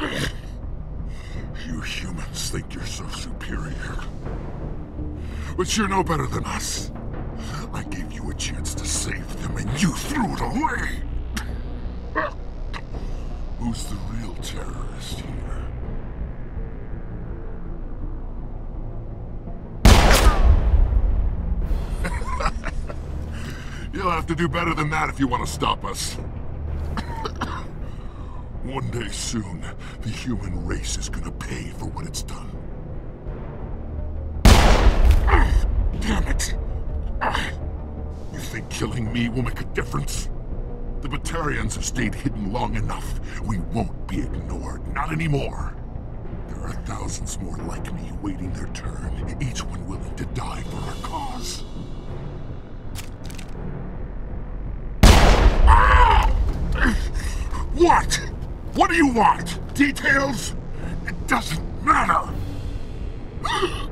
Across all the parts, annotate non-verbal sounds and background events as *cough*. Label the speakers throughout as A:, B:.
A: You humans think you're so superior. But you're no better than us. I gave you a chance to save them, and you threw it away! Who's the real terrorist here? *laughs* You'll have to do better than that if you want to stop us. One day soon, the human race is gonna pay for what it's done. Damn it! You think killing me will make a difference? The Batarians have stayed hidden long enough. We won't be ignored, not anymore. There are thousands more like me waiting their turn, each one willing to die for our cause. Ah! What? What do you want? Details? It doesn't matter. *gasps*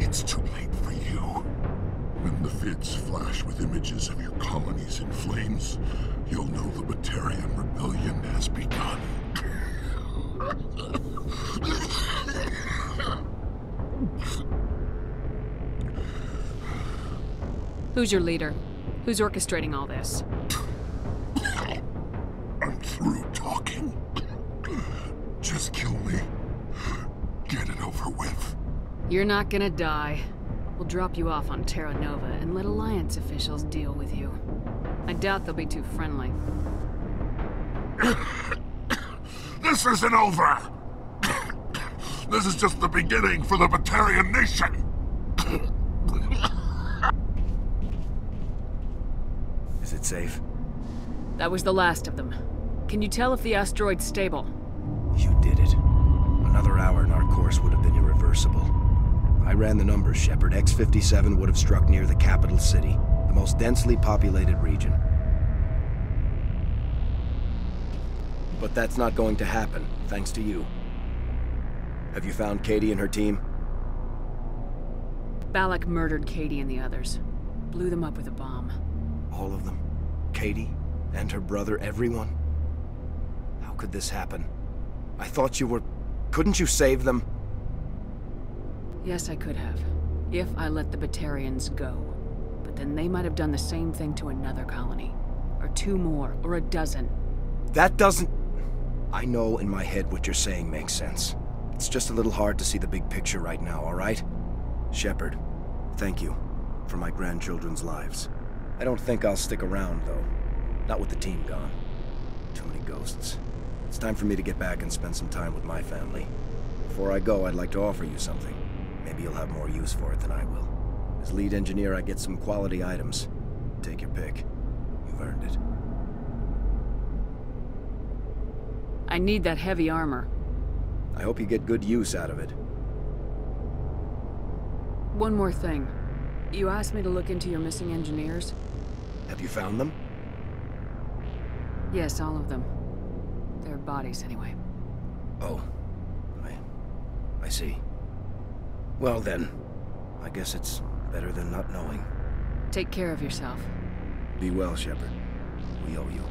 A: It's too late for you. When the vids flash with images of your colonies in flames, you'll know the Batarian rebellion has begun.
B: Who's your leader? Who's orchestrating all this?
A: I'm through talking. Just kill me. Get it over with.
B: You're not gonna die. We'll drop you off on Terra Nova and let Alliance officials deal with you. I doubt they'll be too friendly.
A: This isn't over! This is just the beginning for the Batarian nation!
C: Is it safe?
B: That was the last of them. Can you tell if the asteroid's stable?
C: You did it. Another hour and our course would have been irreversible. I ran the numbers, Shepard. X-57 would have struck near the capital city, the most densely populated region. But that's not going to happen, thanks to you. Have you found Katie and her team?
B: Balak murdered Katie and the others. Blew them up with a bomb.
C: All of them? Katie? And her brother, everyone? Could this happen? I thought you were... Couldn't you save them?
B: Yes, I could have. If I let the Batarians go. But then they might have done the same thing to another colony. Or two more, or a dozen.
C: That doesn't... I know in my head what you're saying makes sense. It's just a little hard to see the big picture right now, all right? Shepard, thank you for my grandchildren's lives. I don't think I'll stick around, though. Not with the team gone. Too many ghosts. It's time for me to get back and spend some time with my family. Before I go, I'd like to offer you something. Maybe you'll have more use for it than I will. As lead engineer, I get some quality items. Take your pick. You've earned it.
B: I need that heavy armor.
C: I hope you get good use out of it.
B: One more thing. You asked me to look into your missing engineers?
C: Have you found them?
B: Yes, all of them. Their bodies, anyway.
C: Oh. I... I see. Well then, I guess it's better than not knowing.
B: Take care of yourself.
C: Be well, Shepard. We owe you.